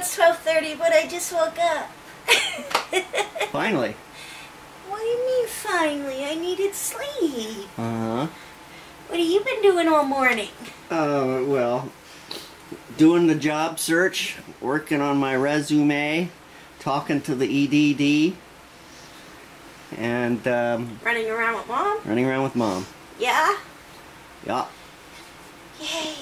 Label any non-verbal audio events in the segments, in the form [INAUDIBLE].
it's 12:30, but I just woke up. [LAUGHS] Finally. what do you mean finally? I needed sleep. Uh huh. What have you been doing all morning? Uh, well, doing the job search, working on my resume, talking to the EDD, and um, Running around with mom? running around with mom. Yeah? Yeah. Yay.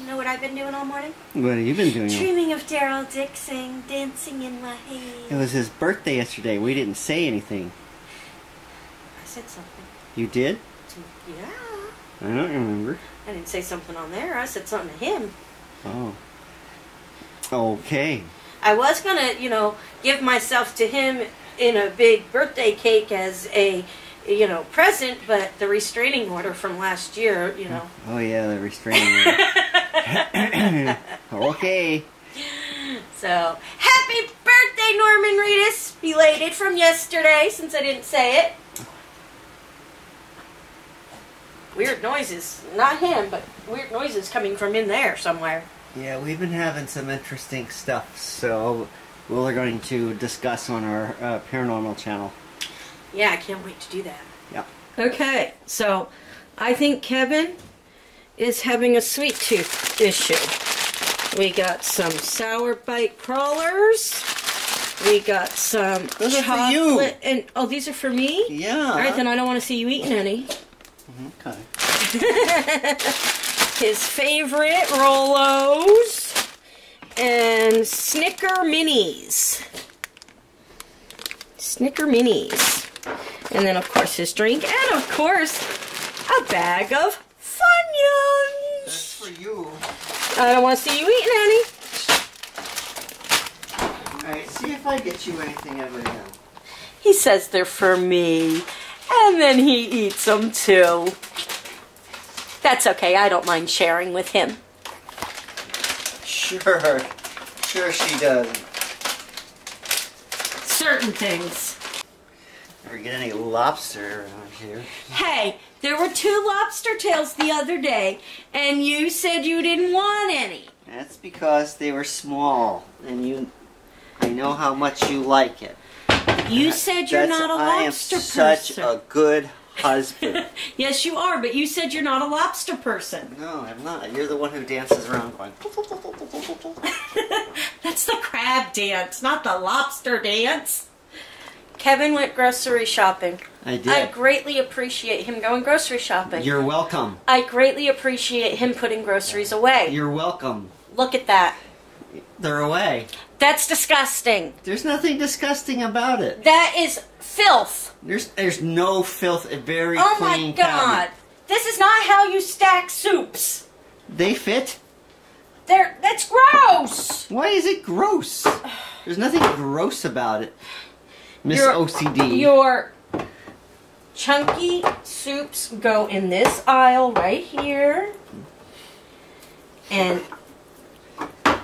You know what I've been doing all morning? What have you been doing? Dreaming of Daryl Dixon dancing in my head. It was his birthday yesterday. We didn't say anything. I said something. You did? Yeah. I don't remember. I didn't say something on there. I said something to him. Oh. Okay. I was gonna, you know, give myself to him in a big birthday cake as a, you know, present, but the restraining order from last year, you know. Oh, oh yeah, the restraining order. [LAUGHS] okay. So, happy birthday, Norman Reedus! Belated from yesterday, since I didn't say it. Weird noises. Not him, but weird noises coming from in there somewhere. Yeah, we've been having some interesting stuff, so we're going to discuss on our uh, paranormal channel. Yeah, I can't wait to do that. Yep. Okay, so I think Kevin is having a sweet tooth issue. We got some sour Brite crawlers. We got some Those are for chocolate you. and oh, these are for me. Yeah. All right, then I don't want to see you eating any. Okay. [LAUGHS] His favorite Rolos and Snicker Minis. Snicker Minis. And then, of course, his drink. And, of course, a bag of Funyuns. That's for you. I don't want to see you eating any. Alright, see if I get you anything ever again. He says they're for me. And then he eats them, too. That's okay. I don't mind sharing with him. Sure. Sure she does. Certain things. Ever get any lobster around here? Hey, there were two lobster tails the other day, and you said you didn't want any. That's because they were small, and you. I know how much you like it. You said you're not a lobster person. Not am lobster such a good [LAUGHS] husband. Yes, you are, but you said you're not a lobster person. no, I'm not. You're the one who dances around going. [LAUGHS] That's the crab dance, not the lobster dance. Kevin went grocery shopping. I did. I greatly appreciate him going grocery shopping. You're welcome. I greatly appreciate him putting groceries away. You're welcome. Look at that. They're away. That's disgusting. There's nothing disgusting about it. That is filth. There's there's no filth. A very Oh my clean god. cabinet. This is not how you stack soups. They fit. They're, that's gross. Why is it gross? There's nothing gross about it. Miss Your- OCD. Your chunky soups go in this aisle right here. And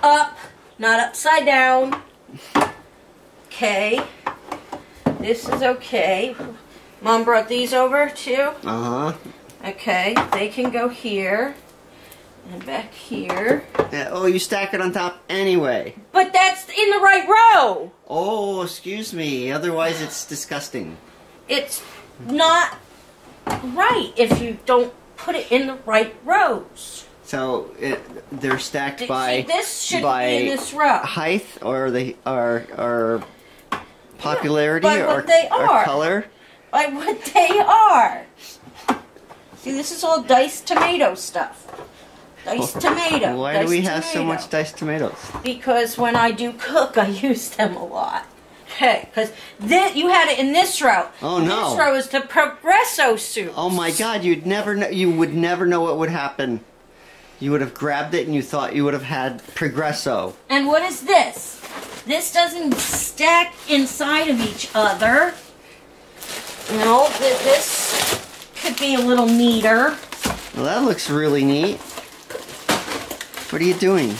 up, not upside down. Okay. This is okay. Mom brought these over too. Uh huh. Okay, they can go here and back here. Oh, you stack it on top anyway. But that's in the right row. Oh, excuse me. Otherwise, it's disgusting. It's not right if you don't put it in the right rows. So it, they're stacked by see, this should by be in this row. height or they are or popularity by or, what they or are. color. By what they are. See, this is all diced tomato stuff. Diced tomato. Why do we have so much diced tomatoes? Because when I do cook, I [LAUGHS] use them a lot. Okay, because you had it in this row. Oh, no. This row is the Progresso soup. Oh my God! You'd never know. You would never know what would happen. You would have grabbed it and you thought you would have had Progresso. And what is this? This doesn't stack inside of each other. No, th- this could be a little neater. Well, that looks really neat. What are you doing?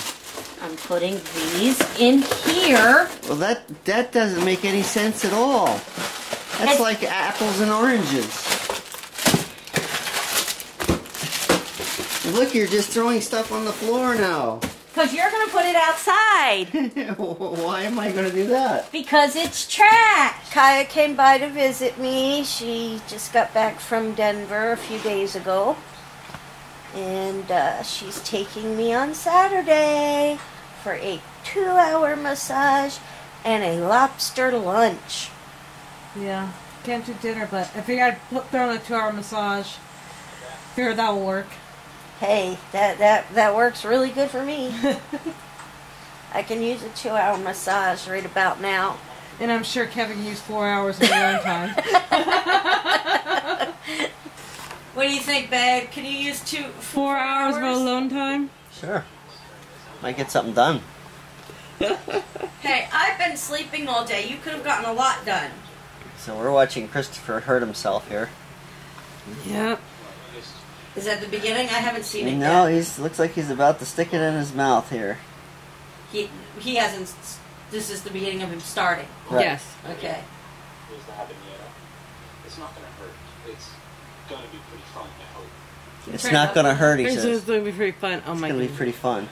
I'm putting these in here. Well, that that doesn't make any sense at all. That's It's- like apples and oranges. Look, you're just throwing stuff on the floor now. Because you're going to put it outside. [LAUGHS] Why am I going to do that? Because it's trash. Kaya came by to visit me. She just got back from Denver a few days ago. And uh, she's taking me on Saturday for a two hour massage and a lobster lunch. Yeah, can't do dinner, but I figured I'd put, throw in a two-hour massage. Figure that will work. Hey, that, that, that works really good for me. [LAUGHS] I can use a two hour massage right about now. And I'm sure Kevin used four hours of your own time. [LAUGHS] What do you think, babe? Can you use two Four hours of alone time? Sure. Might get something done. [LAUGHS] Hey, I've been sleeping all day. You could have gotten a lot done. So we're watching Christopher hurt himself here. Yep. Is that the beginning? I haven't seen it No, yet. he's looks like he's about to stick it in his mouth here. He he hasn't. This is the beginning of him starting. Right. Yes. Okay. is the habanero. It's not going to hurt. It's going to be pretty fun, I hope. It's not gonna hurt, he says. It's going to be pretty fun. Oh my It's gonna be pretty fun.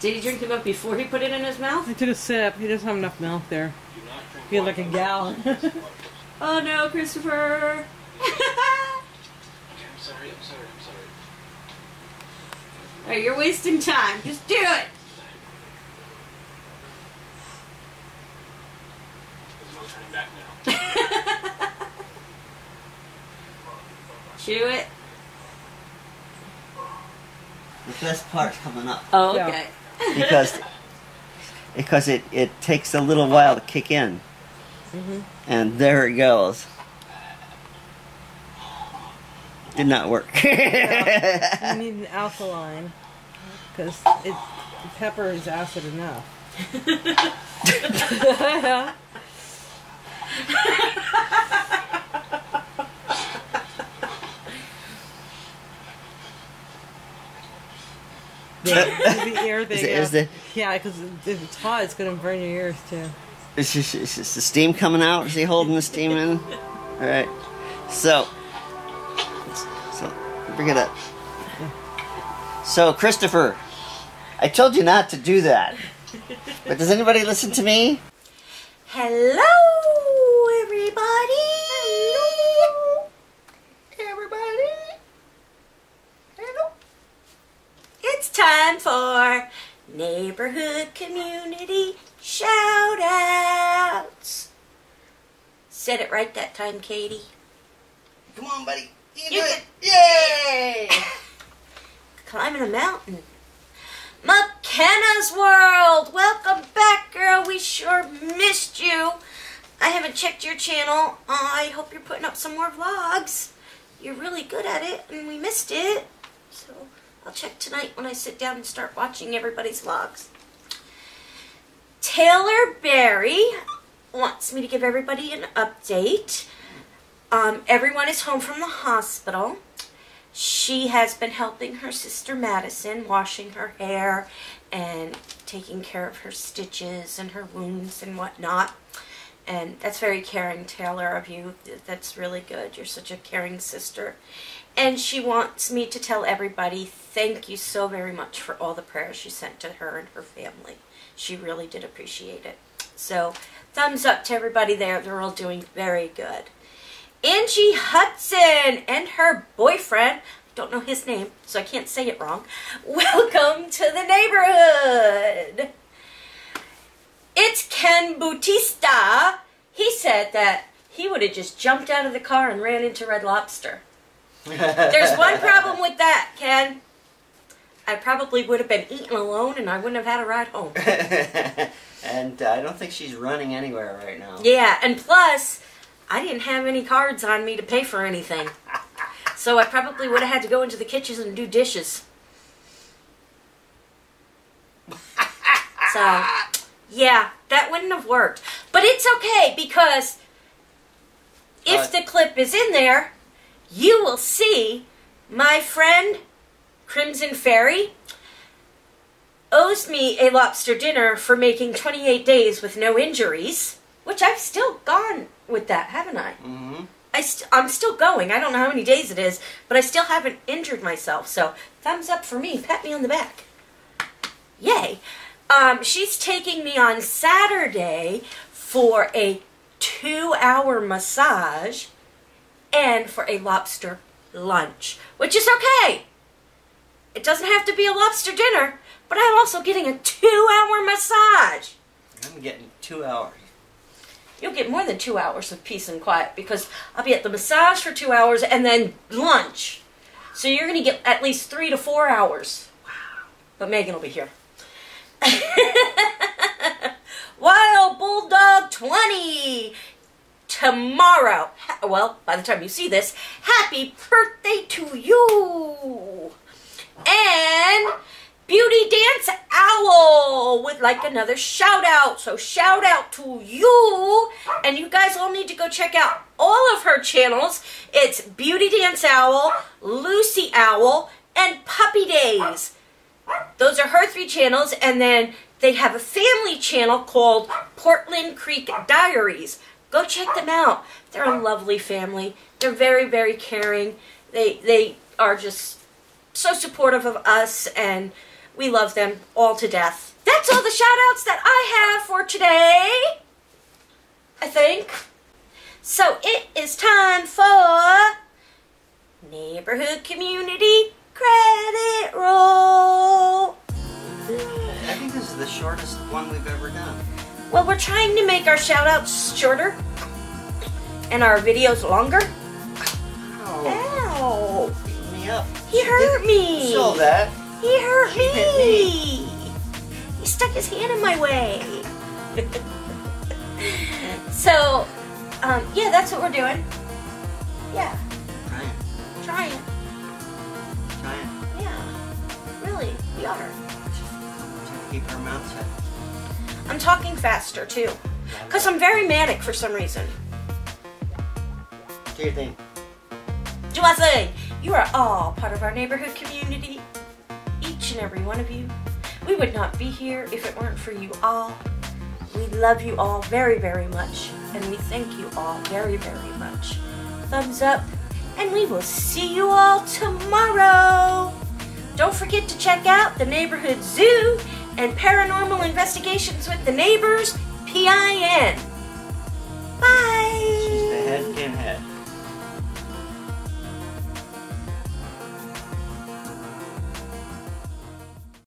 Did he drink the milk before he put it in his mouth? He took a sip. He doesn't have enough milk there. Do not drink Feel water like a unless [LAUGHS] [LAUGHS] gallon. it's water. okay, Oh no, Christopher. I'm sorry, I'm sorry, I'm sorry. Alright, you're wasting time. Just do it. No turning back now. [LAUGHS] Chew it. The best part's coming up Oh, okay. because because it it takes a little while to kick in, Mm-hmm. and there it goes. Did not work. [LAUGHS] You [LAUGHS] need an alkaline because it pepper is acid enough. [LAUGHS] The, the ear thing. Is it- yeah. is the- yeah, because if it's hot, it's going to burn your ears too. Is, is, is, is the steam coming out? Is he holding the steam in? [LAUGHS] All right. So, so bring it up. So, Christopher, I told you not to do that. But does anybody listen to me? Hello, everybody. Hello, everybody. Hello. It's time for neighborhood community shout outs. Said it right that time, Katie. Come on, buddy. You, You do it. Yay! [LAUGHS] Climbing a mountain. McKenna's World! Welcome back, girl. We sure missed you. I haven't checked your channel. I hope you're putting up some more vlogs. You're really good at it, and we missed it. So I'll check tonight when I sit down and start watching everybody's vlogs. Taylor Berry wants me to give everybody an update. Um, everyone is home from the hospital. She has been helping her sister Madison, washing her hair and taking care of her stitches and her wounds and whatnot. And that's very caring, Taylor, of you. That's really good. You're such a caring sister. And she wants me to tell everybody thank you so very much for all the prayers you sent to her and her family. She really did appreciate it. So, thumbs up to everybody there. They're all doing very good. Angie Hudson and her boyfriend, I don't know his name, so I can't say it wrong. [LAUGHS] Welcome to the neighborhood. It's Ken Bautista. He said that he would have just jumped out of the car and ran into Red Lobster. [LAUGHS] There's one problem with that, Ken. I probably would have been eaten alone and I wouldn't have had a ride home. [LAUGHS] and uh, I don't think she's running anywhere right now. Yeah, and plus, I didn't have any cards on me to pay for anything. [LAUGHS] So I probably would have had to go into the kitchen and do dishes. So, yeah, that wouldn't have worked. But it's okay because if Uh, the clip is in there, you will see my friend Crimson Fairy owes me a lobster dinner for making 28 days with no injuries, which I've still gone with that, haven't I? Mm-hmm. I st- I'm still going. I don't know how many days it is, but I still haven't injured myself. So thumbs up for me. Pat me on the back. Yay. Um, she's taking me on Saturday for a two-hour massage and for a lobster lunch, which is okay. It doesn't have to be a lobster dinner, but I'm also getting a two-hour massage. I'm getting two hours. You'll get more than two hours of peace and quiet because I'll be at the massage for two hours and then lunch. So you're going to get at least three to four hours. Wow. But Megan will be here. [LAUGHS] Wild Bulldog 20 tomorrow. Well, by the time you see this, happy birthday to you. And Beauty Dance Owl would like another shout out. So shout out to you. And you guys all need to go check out all of her channels. It's Beauty Dance Owl, Lucy Owl, and Puppy Days. Those are her three channels, and then they have a family channel called Portland Creek Diaries. Go check them out. They're a lovely family. They're very, very caring. They they are just so supportive of us, and we love them all to death. That's all the shout outs that I have for today. I think. So it is time for Neighborhood Community Credit Roll. I think this is the shortest one we've ever done. Well, we're trying to make our shout outs shorter and our videos longer. Ow! me up. He hurt me! Saw that. He hurt He me! Stuck his hand in my way. [LAUGHS] so, um, yeah, that's what we're doing. Yeah, Ryan, trying. Ryan, Yeah, really, we are. keep our mouths shut. I'm talking faster too, because I'm very manic for some reason. Do your thing. Do I say you are all part of our neighborhood community? Each and every one of you. We would not be here if it weren't for you all. We love you all very, very much, and we thank you all very, very much. Thumbs up, and we will see you all tomorrow. Don't forget to check out the Neighborhood Zoo and Paranormal Investigations with the Neighbors, PIN.